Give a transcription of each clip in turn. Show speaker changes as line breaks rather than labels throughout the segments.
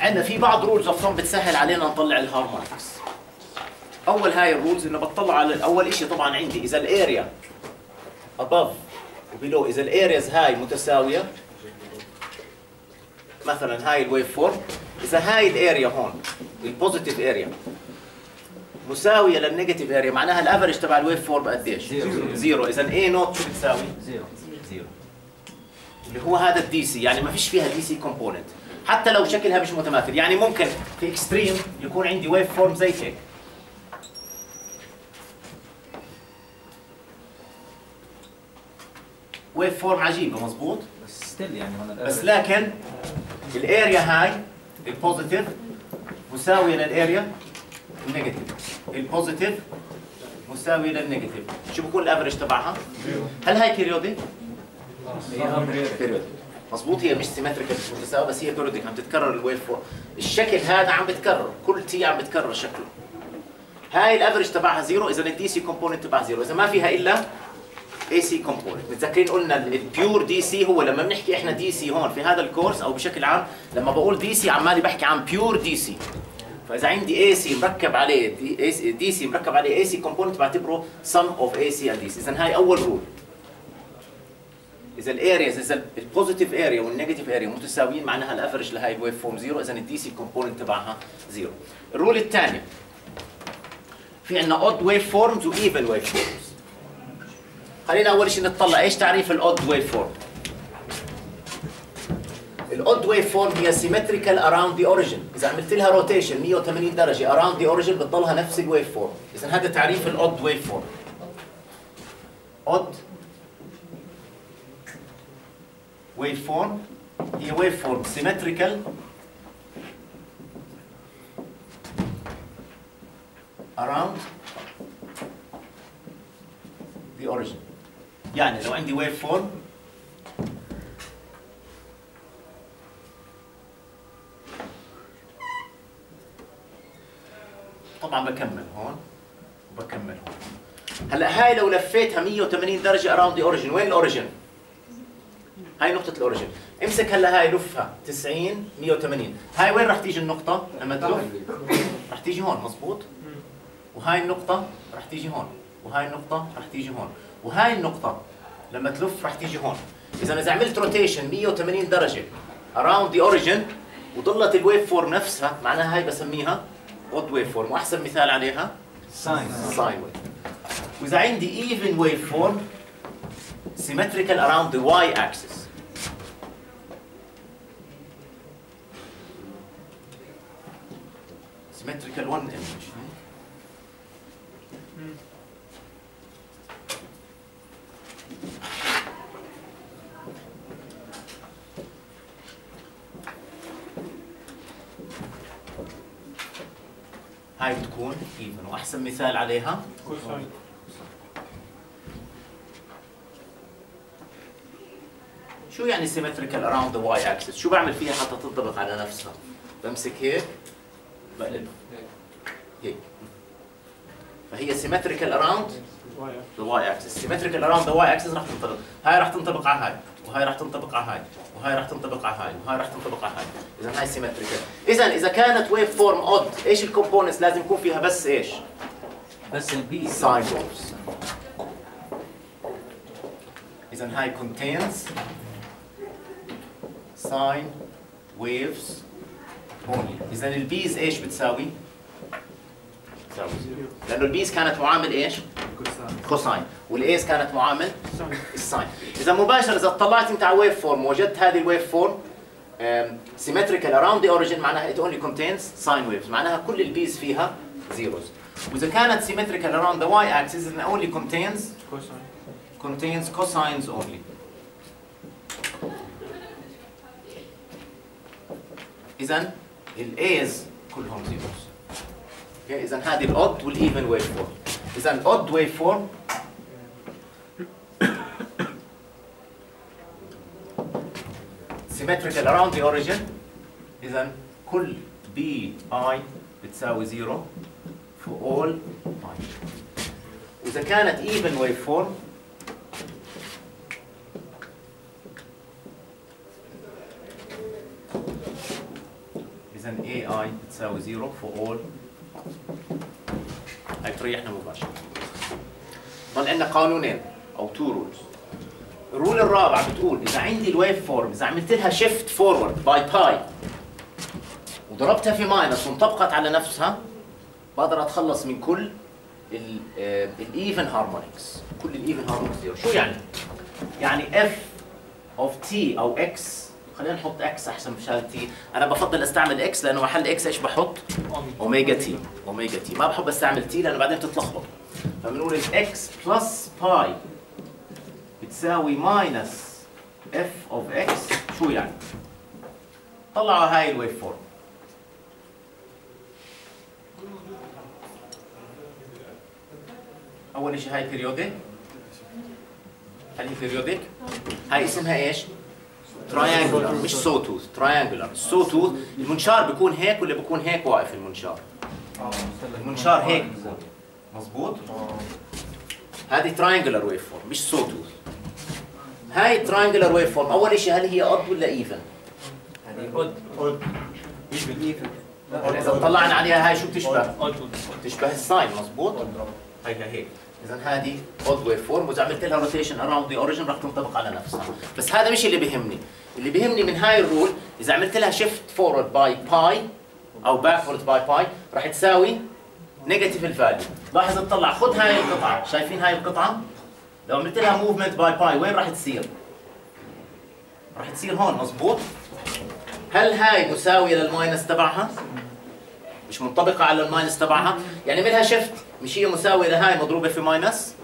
عندنا في بعض rules of بتسهل علينا نطلع ال harmonics أول هاي ال rules إنه بطلع على أول شيء طبعا عندي. إذا ال area above و below إذا ال areas هاي متساوية مثلا هاي ال waveform إذا هاي ال area هون ال positive area مساوية لل negative area معناها ال average تبع ال waveform قديش؟
zero.
zero. إذا a naught شو بتساوي؟
zero.
zero. اللي هو هذا ال DC يعني ما فيش فيها DC component حتى لو شكلها مش متماثل. يعني ممكن في extreme يكون عندي waveform زي هيك. waveform عجيبة مزبوط
بس still يعني هون
بس لكن ال area هاي ال positive مساوية لل area ال negative ال positive مساوية لل negative شو بكون ال average تبعها؟ هل هاي periodic؟ periodic مظبوط هي مش symmetrical مش متساويه بس هي periodic عم تتكرر ال waveform الشكل هذا عم بتكرر كل T عم بتكرر شكله. هاي ال average تبعها zero إذا ال DC component تبعها zero إذا ما فيها إلا AC component متذكرين قلنا ال pure DC هو لما بنحكي إحنا DC هون في هذا الكورس أو بشكل عام لما بقول DC عمالي بحكي عن pure DC فإذا عندي AC مركب عليه DC مركب عليه AC component بعتبره سم اوف اي سي اند دي سي إذا هاي أول rule اذا ال areas اذا ال positive area وال negative area متساويين معناها ال average لهي ال waveform zero اذا ال DC component تبعها zero ال rule الثاني. في عندنا odd waveforms و even waveforms خلينا أول شيء نطلع. إيش تعريف ال odd waveform ال odd waveform هي symmetrical around the origin إذا عملت لها rotation 180 درجة around the origin بتضلها نفس ال waveform اذا هذا تعريف ال odd waveform اود wave form هي wave form symmetrical around the origin يعني لو عندي wave form طبعا بكمل هون وبكمل هون هلا هاي لو لفيتها 180 درجه around the origin وين ال origin؟ هاي نقطة ال origin امسك هلا هاي لفها 90 180 هاي وين راح تيجي النقطة؟ لما تلف راح تيجي هون مزبوط وهاي النقطة راح تيجي هون. وهاي النقطة راح تيجي هون. وهاي النقطة لما تلف راح تيجي هون. إذا إذا عملت rotation 180 درجة around the origin وضلت ال waveform نفسها معناها هاي بسميها odd waveform وأحسن مثال عليها؟
sine
sine wave وإذا عندي even waveform symmetrical around the y axis. Symmetrical one image هاي بتكون even. وأحسن مثال عليها. شو يعني symmetrical around the y axis؟ شو بعمل فيها حتى تنطبق على نفسها؟ بمسك هيك. بقلب هيك فهي symmetrical around the y axis. symmetrical around the y axis راح تنطبق. هاي راح تنطبق على هاي وهاي راح تنطبق على هاي وهاي راح تنطبق على هاي وهاي راح تنطبق على هاي. اذا هاي symmetrical. اذا إذا كانت waveform odd إيش ال components لازم يكون فيها بس إيش؟
بس ال b
sine waves. إذا هاي contains sine waves only. إذا ال b's إيش بتساوي؟ بتساوي. لأنه ال b's كانت معامل إيش؟ cosine وال a's كانت معامل ال sine. إذا مباشرة إذا اطلعت أنت على waveform وجدت هذه ال waveform symmetrical around the origin معناها it only contains sine waves معناها كل ال b's فيها zeros. وإذا كانت symmetrical around the y-axis it only contains contains cosines only. إذا الأيز كلهم zeros. Okay, إذا هذه ال odd وال even waveform. إذا ال odd waveform symmetrical around the origin إذا كل bi بتساوي zero for all i. وإذا كانت even waveform اذا ai ai بتساوي zero for all هاي بتريحنا مباشرة. ضل عندنا قانونين أو two rules ال rule الرابع بتقول إذا عندي ال waveform إذا عملت لها shift forward by π وضربتها في minus وانطبقت على نفسها بقدر أتخلص من كل ال even harmonics كل ال even harmonics zero شو يعني؟ يعني f of t أو x خلينا نحط x أحسن مشان t أنا بفضل أستعمل إكس لأنه محل إكس إيش بحط؟ omega t omega t ما بحب أستعمل t لأنه بعدين بتتلخبط فبنقول ال x plus π بتساوي minus f of x شو يعني؟ طلعوا هاي ال waveform أول شيء هاي periodic هل هي periodic؟ هاي اسمها إيش؟ triangular مش sawtooth triangular sawtooth المنشار بيكون هيك ولا بيكون هيك واقف المنشار؟ المنشار هيك بيكون. مظبوط؟ هذه triangular waveform مش sawtooth هاي triangular waveform أول شيء هل هي odd ولا even؟
هذه odd
odd
even
إذا طلعنا عليها هاي شو بتشبه؟ بتشبه ال sine مظبوط؟ هي هيك إذا هذه odd waveform وإذا عملت لها rotation around the origin راح تنطبق على نفسها. بس هذا مش اللي بيهمني. اللي بيهمني من هاي ال rule إذا عملت لها shift forward by π أو backward by π راح تساوي negative ال value لاحظ اطلع خذ هاي القطعة. شايفين هاي القطعة؟ لو عملت لها movement by π وين راح تصير؟ راح تصير هون مزبوط هل هاي مساوية لل minus تبعها؟ مش منطبقة على ال minus تبعها؟ يعني منها shift مش هي مساوية لهاي مضروبة في minus؟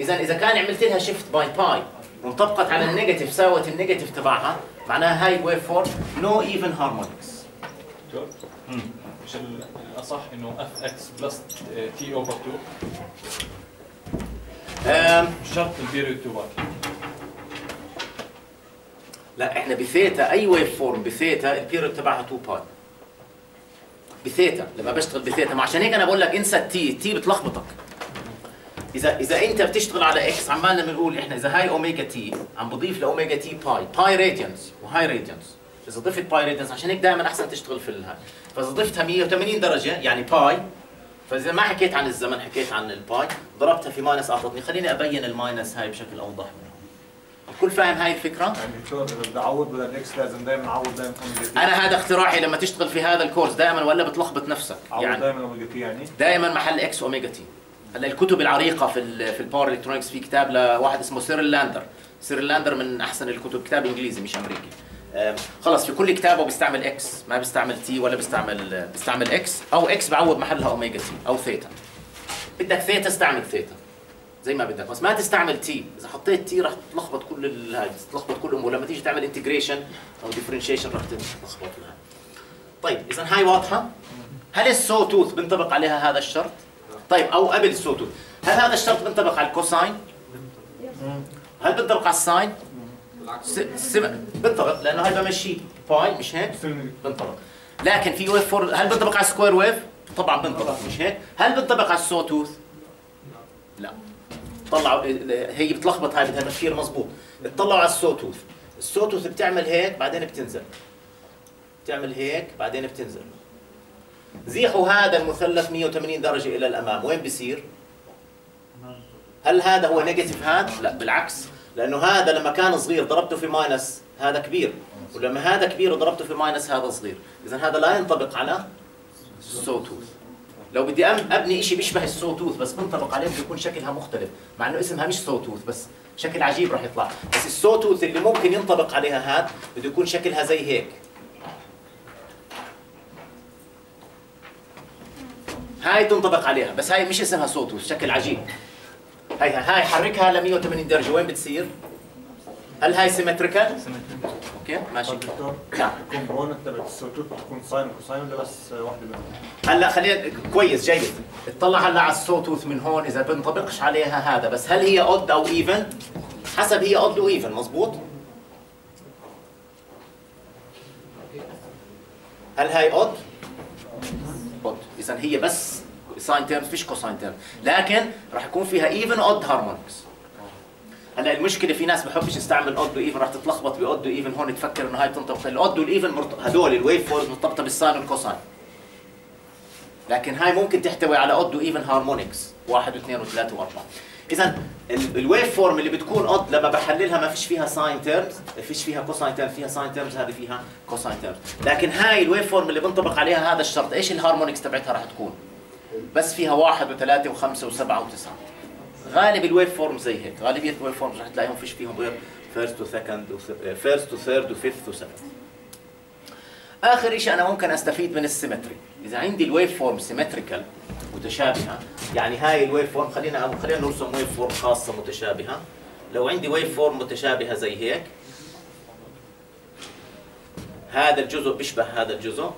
اذا إذا كان عملت لها shift by π وانطبقت على ال negative ساوت ال negative تبعها. معناها هاي waveform no even
harmonics مش الأصح إنه f x plus T over 2 مش شرط ال period two π
لا إحنا بثيتا أي waveform ب theta ال period تبعها 2 π بثيتا لما بشتغل بثيتا. ما عشان هيك أنا بقول لك انسى ال t ال t بتلخبطك. اذا إذا أنت بتشتغل على x عمالنا بنقول إحنا إذا هاي omega t عم بضيف ل omega t by π radians وهاي radians إذا ضفت π radians عشان هيك دائما أحسن تشتغل في الهاي. فإذا ضفتها 180 درجة يعني π فإذا ما حكيت عن الزمن حكيت عن ال π ضربتها في minus أعطتني خليني أبين ال minus هاي بشكل أوضح منه الكل فاهم هاي الفكرة؟
يعني دكتور اذا بدي أعوض بدل ال x لازم دائما أعوض دائما
أنا هذا اختراعي لما تشتغل في هذا الكورس دائما ولا بتلخبط نفسك. يعني
دائما omega t يعني؟
دائما محل x omega t الكتب العريقة في في ال power electronics في كتاب لواحد اسمه سيرل لاندر سيرل لاندر من أحسن الكتب كتاب إنجليزي مش أمريكي. خلص في كل كتابه بيستعمل x ما بيستعمل t ولا بيستعمل بيستعمل إكس أو إكس بعوض محلها omega t أو ثيتا بدك ثيتا استعمل ثيتا زي ما بدك بس ما تستعمل t إذا حطيت t راح تلخبط كل هاي تلخبط كل الأمور لما تيجي تعمل integration أو differentiation راح تلخبط طيب إذا هاي واضحة؟ هل ال sawtooth بينطبق عليها هذا الشرط؟ طيب أو قبل ال sawtooth هل هذا الشرط بينطبق على ال cosine؟ هل بينطبق على ال sine؟ س... سم... بينطبق لأنه هاي بمشي π مش هيك؟ بينطبق لكن في wave for هل بينطبق على ال square wave طبعا بينطبق مش هيك؟ هل بينطبق على ال sawtooth لا. طلعوا هي بتلخبط هاي بدها تفكير مزبوط اطلعوا على ال sawtooth ال sawtooth بتعمل هيك بعدين بتنزل. بتعمل هيك بعدين بتنزل. زيحوا هذا المثلث 180 درجة إلى الأمام. وين بيصير؟ هل هذا هو negative هذا؟ لا بالعكس. لأنه هذا لما كان صغير ضربته في minus هذا كبير. ولما هذا كبير وضربته في minus هذا صغير. إذا هذا لا ينطبق على ال sawtooth لو بدي أبني شيء بيشبه ال sawtooth بس بنطبق عليه بده يكون شكلها مختلف. مع إنه اسمها مش sawtooth بس شكل عجيب راح يطلع. بس ال sawtooth اللي ممكن ينطبق عليها هاد بده يكون شكلها زي هيك. هاي تنطبق عليها بس هاي مش اسمها sawtooth شكل عجيب هاي هاي حركها ل 180 درجة وين بتصير؟ هل هاي symmetrical okay ماشي.
دكتور
نعم.
ال component تبعت ال sawtooth بتكون sine و cosine ولا بس واحدة منهم؟
هلا خلينا كويس جيد. اطلع هلا على ال sawtooth من هون إذا بنطبقش عليها هذا بس هل هي odd أو even حسب هي odd و even مزبوط هل هاي odd اذا هي بس sine terms فيش cosine terms لكن راح يكون فيها even odd harmonics هلا المشكلة في ناس بحبش يستعمل odd و even راح تتلخبط ب odd و even هون تفكر إنه هاي بتنطبق ال odd وال even مرت... هدول ال waveforms مرتبطة بال sine وال cosine لكن هاي ممكن تحتوي على odd و even harmonics واحد واثنين وثلاثة وأربعة. اذا ال waveform اللي بتكون odd لما بحللها ما فيش فيها sine terms ما فيش فيها cosine terms فيها sine terms هذه فيها cosine terms لكن هاي ال waveform اللي بنطبق عليها هذا الشرط إيش ال harmonics تبعتها راح تكون؟ بس فيها واحد وثلاثة وخمسة وسبعة وتسعة. غالب ال waveform زي هيك. غالبية ال waveforms رح تلاقيهم فيش فيهم غير فيرست وسكند فيرست وثيرد وفيفث وسبت آخر شيء أنا ممكن أستفيد من ال symmetry. إذا عندي ال waveform symmetrical متشابهة. يعني هاي ال waveform خلينا خلينا نرسم waveform خاصة متشابهة. لو عندي waveform متشابهة زي هيك هذا الجزء بيشبه هذا الجزء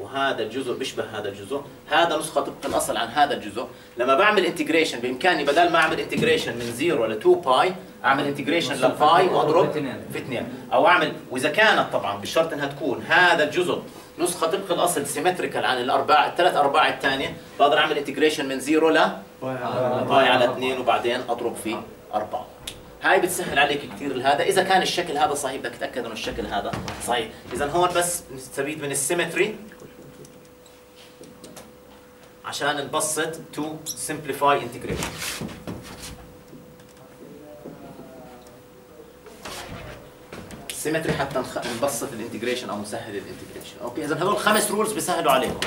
وهذا الجزء بيشبه هذا الجزء. هذا نسخة طبق الأصل عن هذا الجزء. لما بعمل integration بإمكاني بدل ما أعمل integration من 0 ل 2 pi أعمل integration ل pi وأضرب في 2 أو أعمل وإذا كانت طبعا بشرط إنها تكون هذا الجزء نسخة طبق الأصل symmetrical عن الأرباع الثلاث أرباع الثانية بقدر أعمل integration من 0 ل pi على 2 وبعدين أضرب في 4 هاي بتسهل عليك كثير هذا إذا كان الشكل هذا صحيح بدك تتأكد إنه الشكل هذا صحيح. إذا هون بس نستفيد من ال symmetry عشان نبسط to simplify integration. symmetry حتى نبسط ال integration أو نسهل ال integration. okay إذا هذول خمس rules بيسهلوا عليكم.